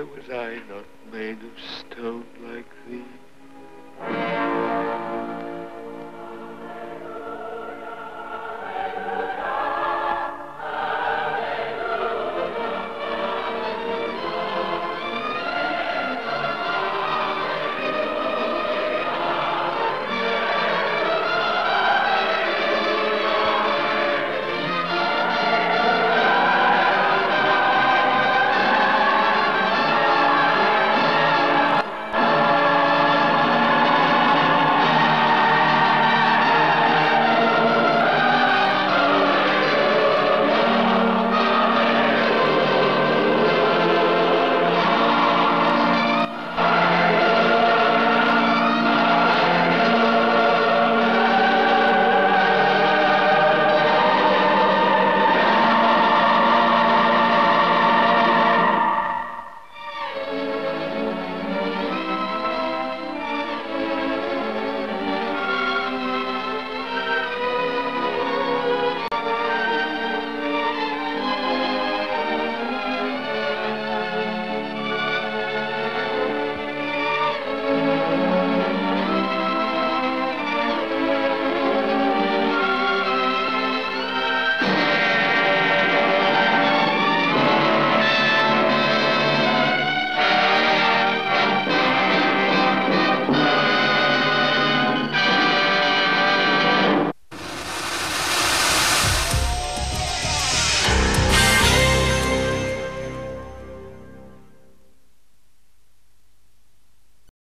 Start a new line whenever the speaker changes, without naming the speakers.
Why was I not made of stone like thee?